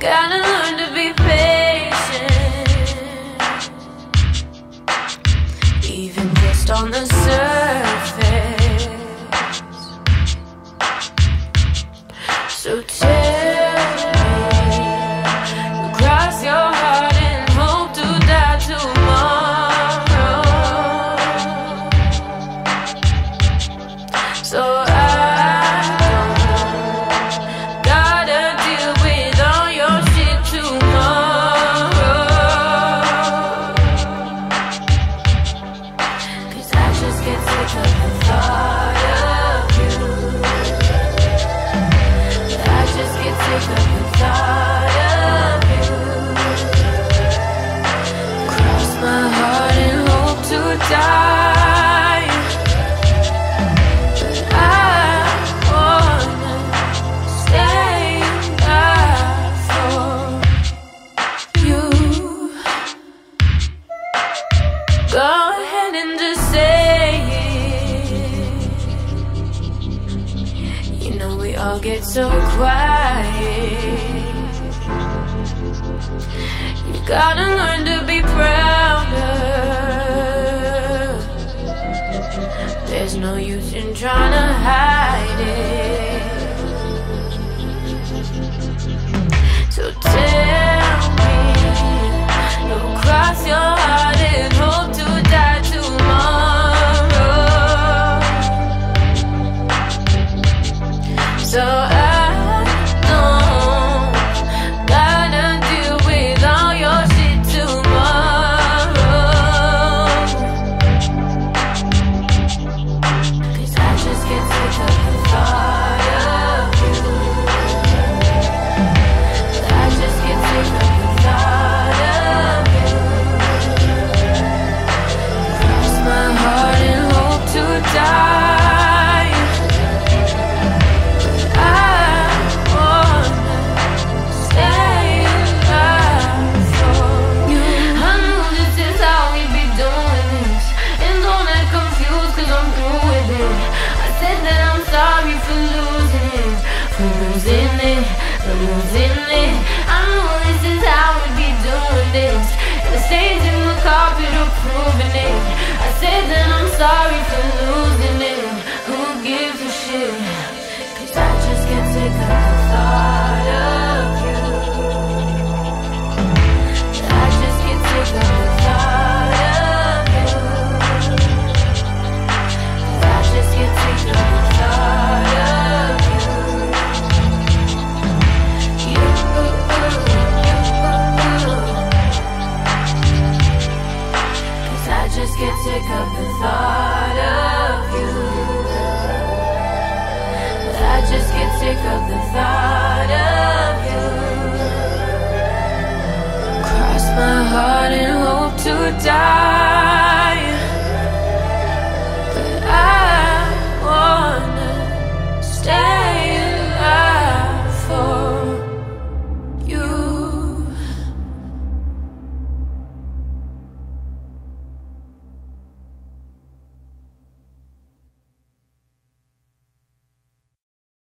gotta learn to be patient, even just on the surface. So tell I get sick of the thought of you. I all get so quiet. You gotta learn to be prouder. There's no use in trying to hide So I it, losing it. I know this is how we be doing this. The stains in the carpet are proving it. I said that I'm sorry for losing it. Who gives a shit? I just the thought of you. I just the thought of you. I just die.